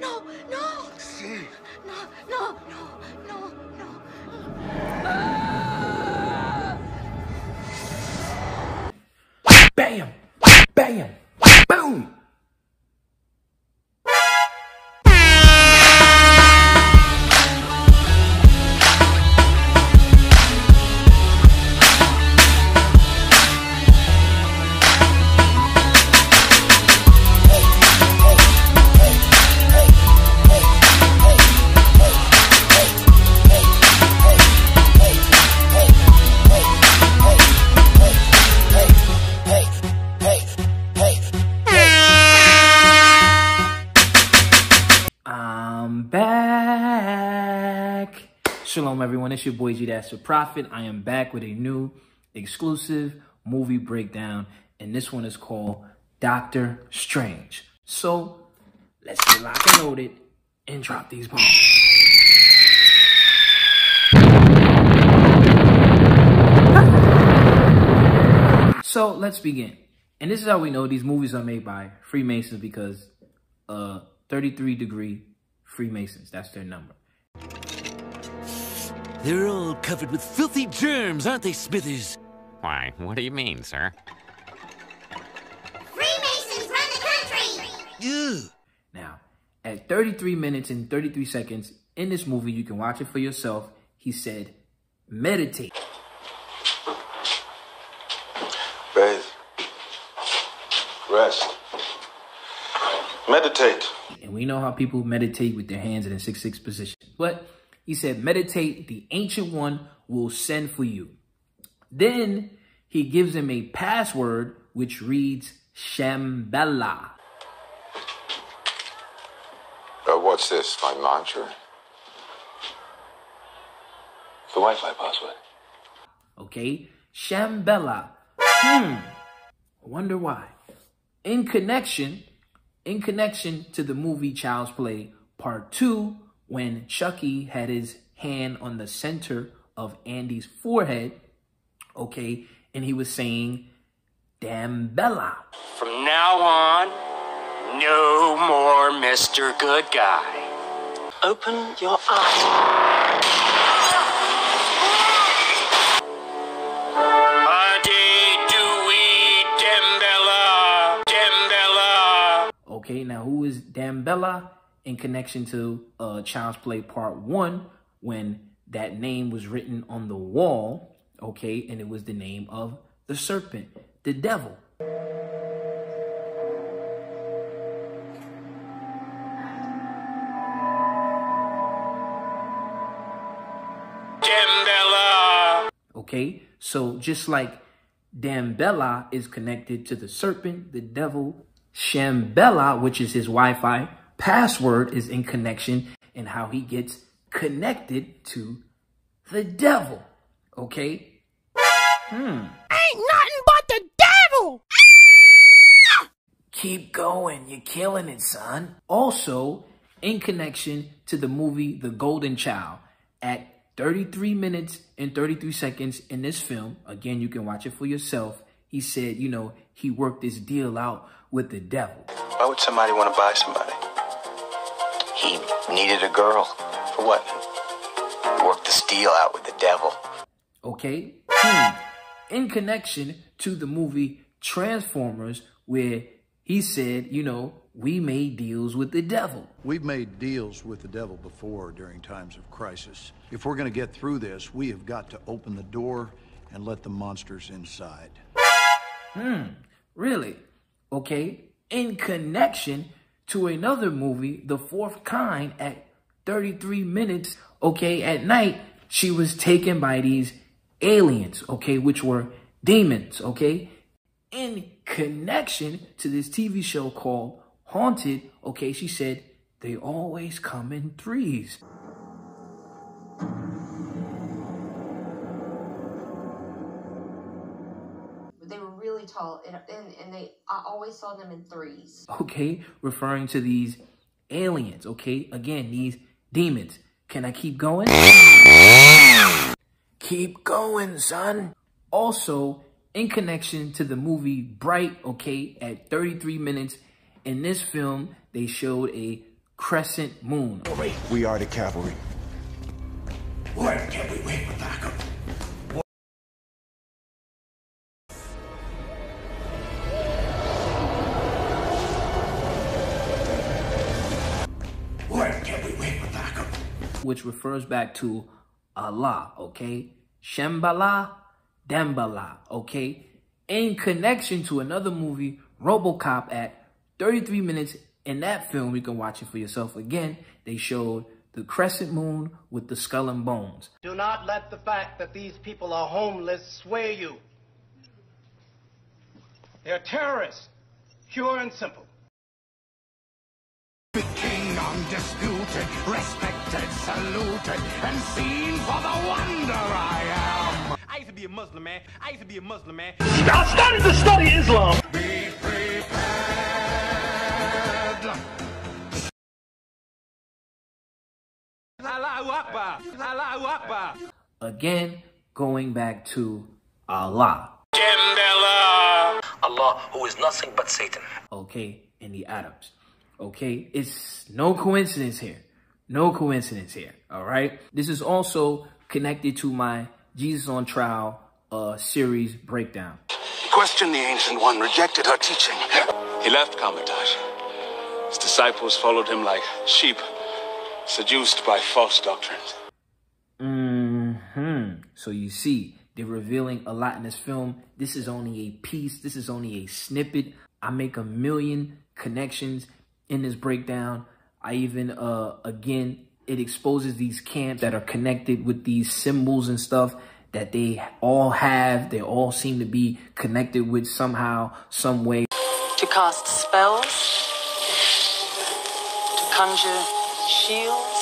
no, no. No, no, no, no, Shalom, everyone. It's your boy G Dash the Prophet. I am back with a new exclusive movie breakdown, and this one is called Doctor Strange. So let's get locked and loaded and drop these bombs. So let's begin. And this is how we know these movies are made by Freemasons because uh 33 degree Freemasons, that's their number. They're all covered with filthy germs, aren't they, Smithers? Why, what do you mean, sir? Freemasons run the country. Ugh. Now, at 33 minutes and 33 seconds in this movie, you can watch it for yourself. He said, meditate. Bathe. Rest. Meditate. And we know how people meditate with their hands in a 6-6 position. But he said, meditate, the ancient one will send for you. Then he gives him a password which reads Shambhala. Uh, what's this? My mantra? The Wi-Fi password. Okay? Shambhala. Hmm. Wonder why. In connection, in connection to the movie Child's Play Part 2, when Chucky had his hand on the center of Andy's forehead, okay, and he was saying, Damballa. From now on, no more Mr. Good Guy. Open your eyes. Adi-doo-wee, Damballa, Damballa. Okay, now who is Damballa in connection to uh, Child's Play Part 1 when that name was written on the wall, okay, and it was the name of the serpent, the devil. Okay, so just like Damballa is connected to the serpent, the devil, Shambella, which is his Wi-Fi password, is in connection and how he gets connected to the devil. Okay, Hmm. Ain't nothing but the devil! keep going, you're killing it, son. Also, in connection to the movie The Golden Child, at 33 minutes and 33 seconds in this film, again, you can watch it for yourself. He said, you know, he worked this deal out with the devil. Why would somebody want to buy somebody? He needed a girl. For what? Work the deal out with the devil. Okay? Hmm. In connection to the movie Transformers, where he said, you know, we made deals with the devil. We've made deals with the devil before during times of crisis. If we're going to get through this, we have got to open the door and let the monsters inside. Hmm, really? Okay. In connection to another movie, The Fourth Kind, at 33 minutes, okay, at night, she was taken by these aliens, okay, which were demons, okay? In connection to this TV show called Haunted, okay, she said, they always come in threes. Tall, and, and, and they I always saw them in threes. okay, referring to these aliens, okay? Again, these demons. Can I keep going? keep going, son. Also, in connection to the movie Bright, okay, at 33 minutes, in this film, they showed a crescent moon. We are the cavalry. When can we wait which refers back to Allah, okay? Shambhala, Damballa, okay? In connection to another movie, Robocop, at 33 minutes in that film, you can watch it for yourself again. They showed the crescent moon with the skull and bones. Do not let the fact that these people are homeless sway you. They're terrorists, pure and simple. King undisputed, respected, saluted, and seen for the wonder I am. I used to be a Muslim man. I used to be a Muslim man. I started to study Islam. Be prepared. Allahu Akbar. Allahu Akbar. Again, going back to Allah, Damballa. Allah, who is nothing but Satan. okay, in the Adams. Okay, it's no coincidence here. No coincidence here. All right. This is also connected to my Jesus on Trial uh, series breakdown. He questioned the Ancient One, rejected her teaching. He left Kamar-Taj. His disciples followed him like sheep, seduced by false doctrines. Mm hmm. So you see, they're revealing a lot in this film. This is only a piece. This is only a snippet. I make a million connections in this breakdown. I even, uh, again, it exposes these camps that are connected with these symbols and stuff that they all have. They all seem to be connected with somehow, some way. To cast spells, to conjure shields.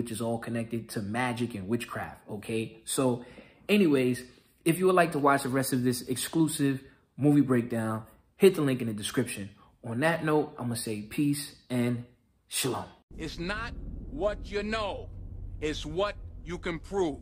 Which is all connected to magic and witchcraft, okay? So, anyways, if you would like to watch the rest of this exclusive movie breakdown, hit the link in the description. On that note, I'm going to say peace and shalom. It's not what you know, it's what you can prove.